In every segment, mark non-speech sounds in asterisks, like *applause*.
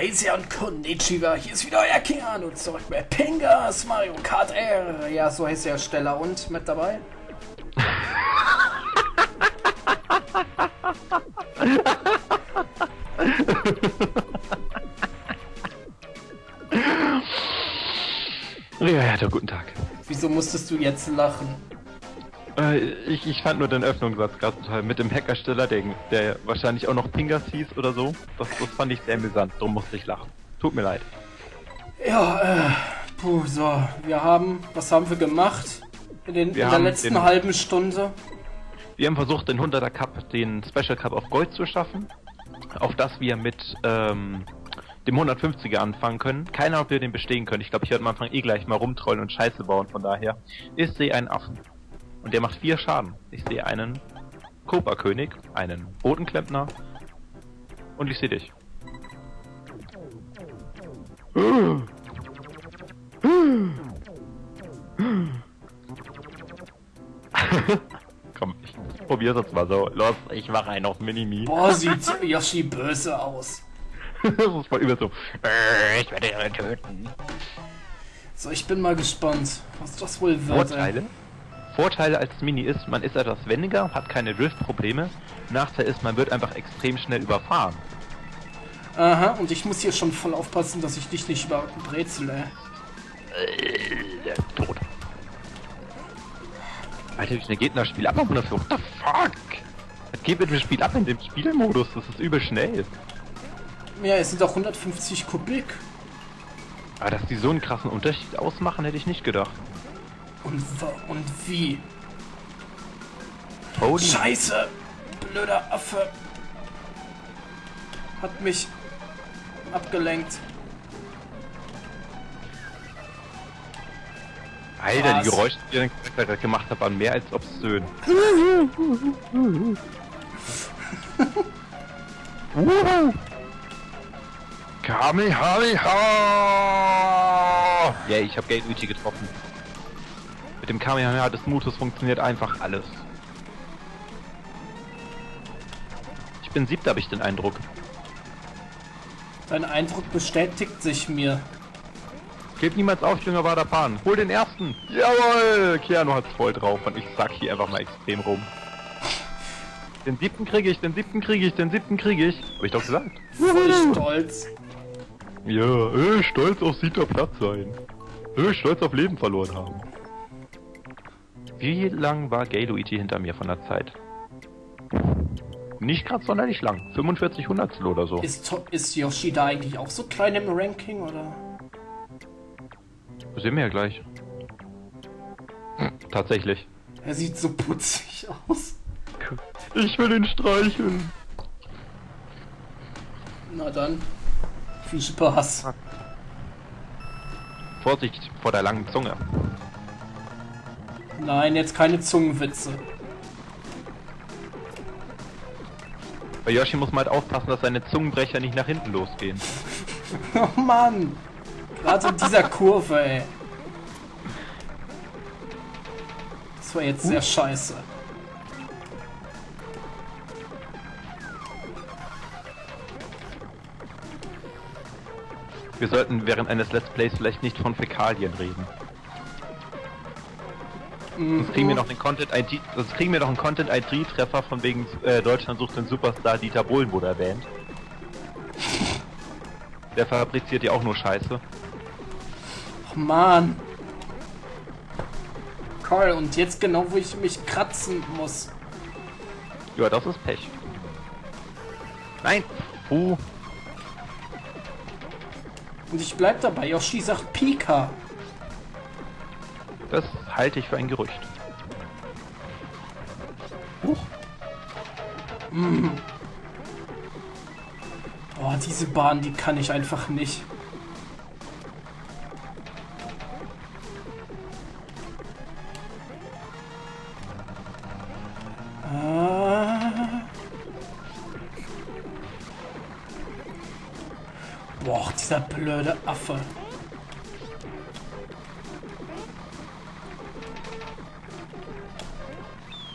Hey sehr und Konnichiwa, hier ist wieder euer Keanu zurück bei Pingas Mario Kart R. Ja, so heißt der Steller und mit dabei. *laughs* Ja, ja, guten Tag. Wieso musstest du jetzt lachen? Äh, ich, ich fand nur den Öffnungssatz gerade toll mit dem Hackersteller, der, der wahrscheinlich auch noch Pingas hieß oder so. Das, das fand ich sehr amüsant, darum musste ich lachen. Tut mir leid. Ja, äh, puh, so, wir haben, was haben wir gemacht in, den, in Wir der haben letzten den- halben Stunde? Wir haben versucht, den 100er Cup, den Special Cup auf Gold zu schaffen, auf das wir mit ähm, dem 150er anfangen können. Keiner, ob wir den bestehen können. Ich glaube, ich werde am Anfang eh gleich mal rumtrollen und Scheiße bauen, von daher. Ich sehe einen Affen. Und der macht vier Schaden. Ich sehe einen Cobra-König, einen Bodenklempner und ich sehe dich. *laughs* Komm, ich probier's jetzt mal so. Los, ich mache einen auf Minimi. Boah, sieht Yoshi böse aus. *laughs* das ist voll über so. Äh, Ich werde ihn töten. So, ich bin mal gespannt, was das wohl wird. Vorteile? ey. Vorteile als Mini ist, man ist etwas wendiger, hat keine Drift-Probleme. Nachteil ist, man wird einfach extrem schnell überfahren. Aha, und ich muss hier schon voll aufpassen, dass ich dich nicht überbrezel, ey. Der ist tot. Alter, wie schnell geht das Spiel ab auf 100 What the fuck? Was geht mit dem Spiel ab in dem Spielmodus? Das ist übel schnell. Ja, es sind auch 150 Kubik. Aber dass die so einen krassen Unterschied ausmachen, hätte ich nicht gedacht. Und, wa- und wie? Holy Scheiße! Blöder Affe! Hat mich abgelenkt. Alter, Was? die Geräusche, die ich den Charakter gemacht habe, waren mehr als obszön. Kamehameha! Ja, ich habe Gate Luigi getroffen. Mit dem Kamehameha des Mutes funktioniert einfach alles. Ich bin siebter, habe ich den Eindruck. Dein Eindruck bestätigt sich mir. Gebt niemals auf, junger Wadapan. Hol den ersten. Jawohl! Keanu hat's voll drauf und ich sack hier einfach mal extrem rum. Den siebten kriege ich, den siebten kriege ich, den siebten kriege ich. Hab ich doch gesagt. Voll stolz. Ja, äh, stolz auf siebter Platz sein. Äh, stolz auf Leben verloren haben. Wie lang war Gay Luigi hinter mir von der Zeit? Nicht gerade sonderlich lang. 45 Hundertstel oder so. Ist, ist Yoshi da eigentlich auch so klein im Ranking, oder? Sehen wir ja gleich. Tatsächlich. Er sieht so putzig aus. Ich will ihn streicheln. Na dann. Viel Spaß. Vorsicht vor der langen Zunge. Nein, jetzt keine Zungenwitze. Bei Yoshi muss man halt aufpassen, dass seine Zungenbrecher nicht nach hinten losgehen. *laughs* Oh Mann! Gerade in dieser Kurve, ey. Das war jetzt sehr scheiße. Wir sollten während eines Let's Plays vielleicht nicht von Fäkalien reden. Sonst kriegen wir noch den Content ID, sonst kriegen wir noch einen Content ID Treffer von wegen äh, Deutschland sucht den Superstar Dieter Bohlen wurde erwähnt. Der fabriziert ja auch nur Scheiße. Oh Mann. Carl, und jetzt genau, wo ich mich kratzen muss. Ja, das ist Pech. Nein! Puh. Und ich bleib dabei. Yoshi sagt Pika. Halte ich für ein Gerücht. Huch. Boah, diese Bahn, die kann ich einfach nicht. Ah. Boah, dieser blöde Affe.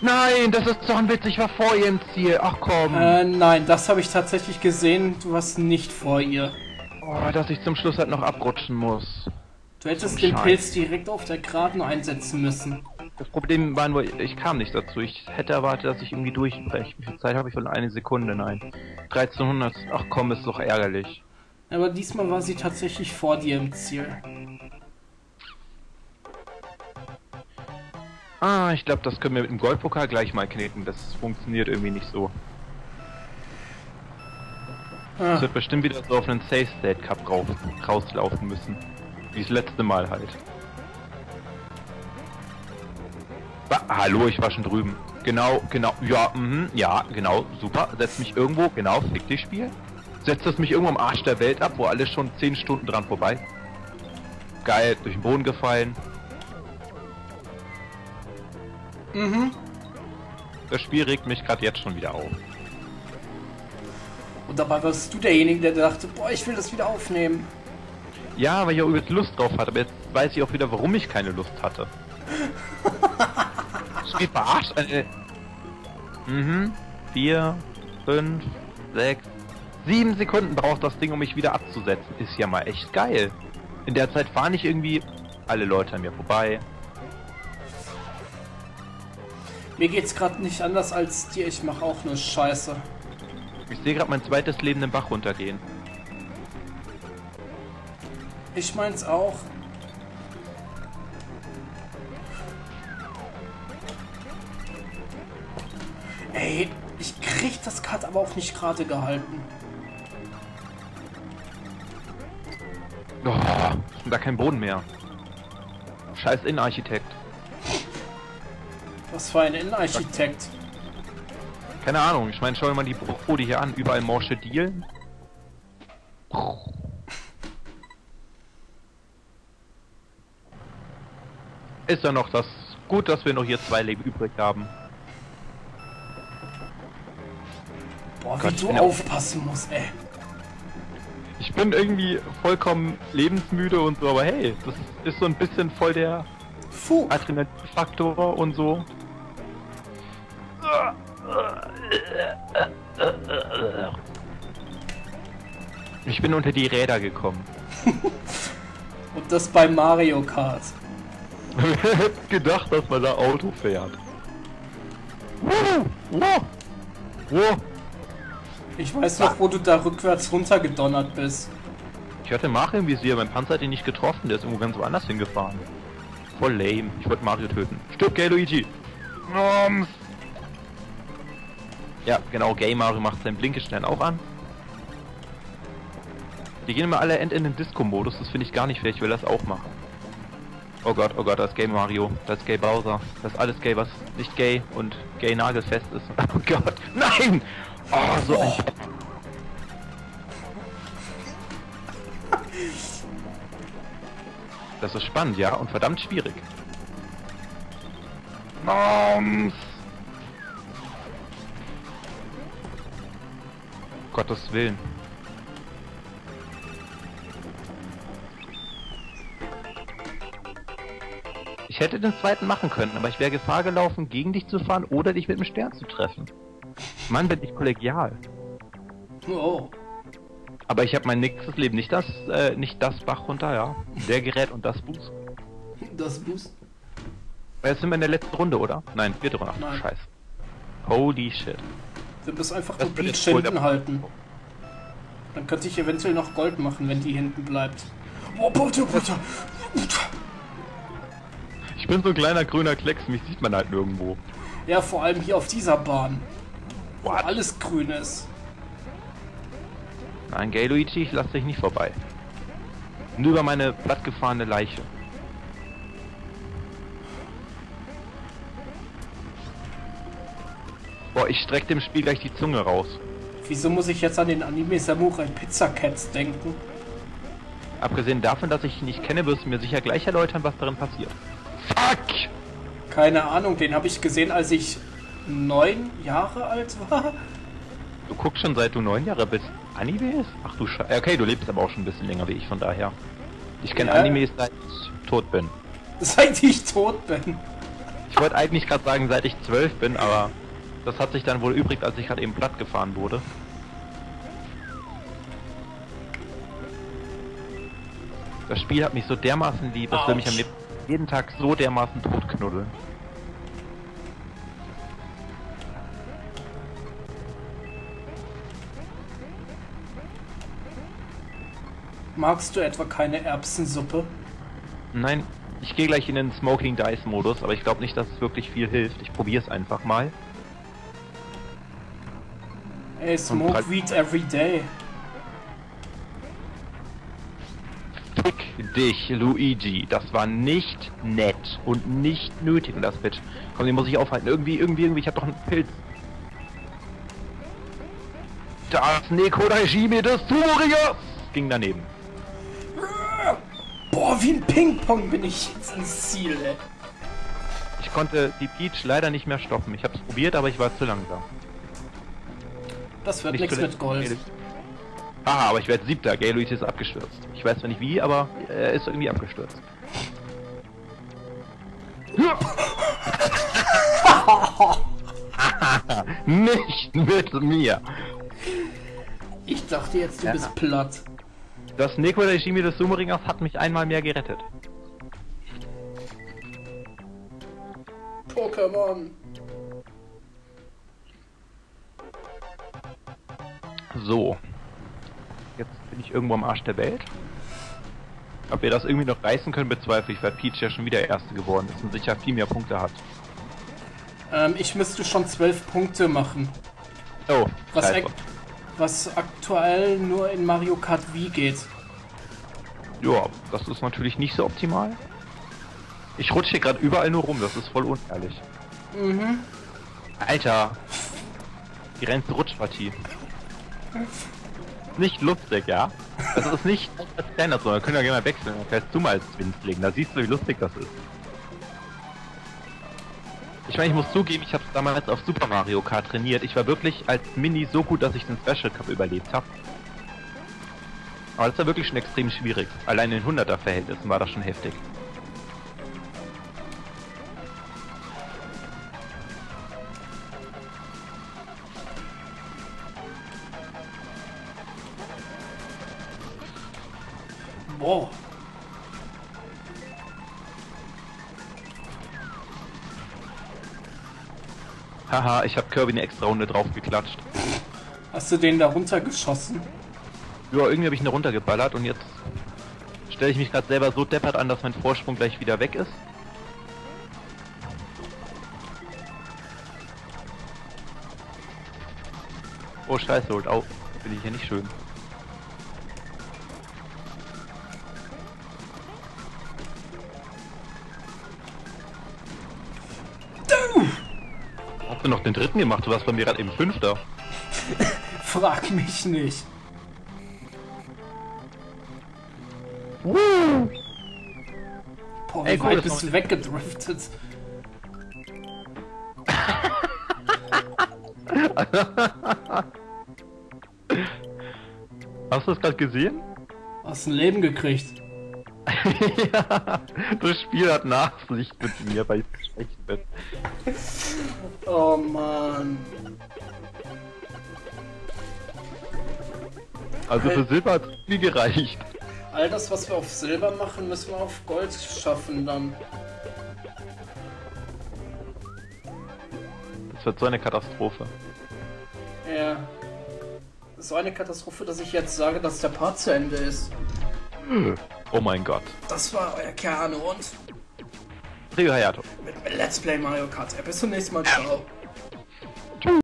Nein, das ist doch ein Witz, ich war vor ihr im Ziel. Ach komm. Äh, nein, das habe ich tatsächlich gesehen. Du warst nicht vor ihr. Oh, dass ich zum Schluss halt noch abrutschen muss. Du hättest den Scheiß. Pilz direkt auf der Geraden einsetzen müssen. Das Problem war nur, ich kam nicht dazu. Ich hätte erwartet, dass ich irgendwie durchbreche. Wie viel Zeit habe ich von eine Sekunde? Nein. 1300. Ach komm, ist doch ärgerlich. Aber diesmal war sie tatsächlich vor dir im Ziel. Ah, ich glaube, das können wir mit dem Goldpokal gleich mal knicken. Das funktioniert irgendwie nicht so. Es wird bestimmt wieder so auf einen Safe State Cup raus, rauslaufen müssen. Wie das letzte Mal halt. Wa Hallo, ich war schon drüben. Genau, genau, ja, mhm, ja, genau, super. Setz mich irgendwo, genau, fick dich Spiel. Setzt es mich irgendwo am Arsch der Welt ab, wo alles schon 10 Stunden dran vorbei. Geil, durch den Boden gefallen. Mhm. Das Spiel regt mich gerade jetzt schon wieder auf. Und dabei warst du derjenige, der dachte, boah, ich will das wieder aufnehmen. Ja, weil ich auch übelst Lust drauf hatte, aber jetzt weiß ich auch wieder, warum ich keine Lust hatte. *laughs* Spiel verarscht. Äh, mhm. Vier, fünf, sechs, sieben Sekunden braucht das Ding, um mich wieder abzusetzen. Ist ja mal echt geil. In der Zeit fahren nicht irgendwie alle Leute an mir vorbei. Mir geht's gerade nicht anders als dir, ich mache auch nur Scheiße. Ich sehe gerade mein zweites Leben den Bach runtergehen. Ich meins auch. Ey, ich krieg das Cut aber auch nicht gerade gehalten. Oh, da kein Boden mehr. Scheiß Innenarchitekt. Was für ein Innenarchitekt. Keine Ahnung, ich meine, schau dir mal die Bruchbude hier an. Überall morsche Dielen. Ist ja noch das gut, dass wir noch hier zwei Leben übrig haben. Boah, wie Gott, ich du aufpassen musst, ey. Ich bin irgendwie vollkommen lebensmüde und so, aber hey, das ist so ein bisschen voll der. Adrenalinfaktor und so. Ich bin unter die Räder gekommen. *laughs* Und das bei Mario Kart. Wer *laughs* hätte gedacht, dass man da Auto fährt? Ich weiß noch, wo du da rückwärts runtergedonnert bist. Ich hatte Mario im Visier, mein Panzer hat ihn nicht getroffen, der ist irgendwo ganz woanders hingefahren. Voll lame, ich wollte Mario töten. Stirb, Gay Luigi! Ja, genau, Gay Mario macht seinen Blinkestern auch an. Die gehen immer alle end in den Disco-Modus, das finde ich gar nicht fair, ich will das auch machen. Oh Gott, oh Gott, das ist Gay Mario, das ist Gay Bowser, das ist alles gay, was nicht gay und gay nagelfest ist. *laughs* Oh Gott, nein! Oh, so ein Das ist spannend, ja, und verdammt schwierig. Noms! Gottes Willen. Ich hätte den zweiten machen können, aber ich wäre Gefahr gelaufen, gegen dich zu fahren oder dich mit dem Stern zu treffen. Mann, bin ich kollegial. Oh. Aber ich habe mein nächstes Leben nicht das, äh, nicht das Bach runter, ja. Der Gerät und das Boost. Das Boost. Jetzt sind wir in der letzten Runde, oder? Nein, vierte Runde. Ach. Scheiß. Holy shit. Du bist einfach Das wohl hinten halten. Dann könnte ich eventuell noch Gold machen, wenn die hinten bleibt. Oh, bitte, bitte. Ich bin so ein kleiner grüner Klecks, mich sieht man halt nirgendwo. Ja, vor allem hier auf dieser Bahn. Wo What? alles grün ist. Nein, Gay Luigi, ich lass dich nicht vorbei. Nur über meine plattgefahrene Leiche. Boah, ich streck dem Spiel gleich die Zunge raus. Wieso muss ich jetzt an den Anime Samurai Pizza Cats denken? Abgesehen davon, dass ich ihn nicht kenne, wirst du mir sicher gleich erläutern, was darin passiert. Fuck! Keine Ahnung, den habe ich gesehen, als ich neun Jahre alt war. Du guckst schon seit du neun Jahre bist. Animes? Ach du Scheiße. Okay, du lebst aber auch schon ein bisschen länger wie ich, von daher. Ich kenne Ja. Animes seit ich tot bin. Seit ich tot bin. Ich wollte eigentlich gerade sagen, seit ich zwölf bin, aber das hat sich dann wohl übrig, als ich gerade eben platt gefahren wurde. Das Spiel hat mich so dermaßen lieb, es will mich am liebsten jeden Tag so dermaßen totknuddeln. Magst du etwa keine Erbsensuppe? Nein, ich gehe gleich in den Smoking Dice Modus, aber ich glaube nicht, dass es wirklich viel hilft. Ich probiere es einfach mal. Ey, smoke weed every day. Fick dich, Luigi. Das war nicht nett und nicht nötig, das Bitch. Komm, den muss ich aufhalten. Irgendwie, irgendwie, irgendwie. Ich hab doch einen Pilz. Das Neko-Regime des Furiers ging daneben. Boah, wie ein Ping-Pong bin ich jetzt ins Ziel, ey. Ich konnte die Peach leider nicht mehr stoppen. Ich habe es probiert, aber ich war zu langsam. Das wird nichts mit Gold. Ah, aber ich werde siebter. Gay Luigi ist abgestürzt. Ich weiß zwar nicht wie, aber er ist irgendwie abgestürzt. *laughs* nicht mit mir. Ich dachte jetzt, du Ja. bist platt. Das Neko-Regime des Sumeringers hat mich einmal mehr gerettet. Pokémon. So. Bin ich irgendwo am Arsch der Welt. Ob wir das irgendwie noch reißen können, bezweifle ich, weil Peach ja schon wieder Erste geworden ist und sicher viel mehr Punkte hat. Ähm, ich müsste schon zwölf Punkte machen. Oh, Was, ak was aktuell nur in Mario Kart Wii geht. Ja, das ist natürlich nicht so optimal. Ich rutsche hier gerade überall nur rum, das ist voll unehrlich. Mhm. Alter! Die rennste Rutschpartie. *laughs* Nicht lustig, ja? Das ist nicht *laughs* als Trainer, sondern wir können ja gerne mal wechseln. Dann fährst du mal als Zwinzling, da siehst du, wie lustig das ist. Ich meine, ich muss zugeben, ich habe damals auf Super Mario Kart trainiert. Ich war wirklich als Mini so gut, dass ich den Special Cup überlebt habe. Aber das war wirklich schon extrem schwierig. Allein in 100er Verhältnissen war das schon heftig. Boah. Haha, ich habe Kirby eine extra Runde drauf geklatscht. Hast du den da runtergeschossen? Ja, irgendwie habe ich ihn runtergeballert und jetzt stelle ich mich gerade selber so deppert an, dass mein Vorsprung gleich wieder weg ist. Oh scheiße, holt auf. Bin ich hier nicht schön. Hast du noch den dritten gemacht? Du warst bei mir gerade eben Fünfter. *laughs* Frag mich nicht. Boah, wie Ey, weit bist du weggedriftet? *laughs* Hast du das gerade gesehen? Hast ein Leben gekriegt. *laughs* ja, das Spiel hat Nachsicht mit mir, weil ich schlecht bin. Oh Mann. Also für Silber hat es nie gereicht. All das, was wir auf Silber machen, müssen wir auf Gold schaffen dann. Das wird so eine Katastrophe. Ja. So eine Katastrophe, dass ich jetzt sage, dass der Part zu Ende ist. Oh mein Gott. Das war euer Keanu und Rio Hayato. Let's Play Mario Kart. Bis zum nächsten Mal. Ciao.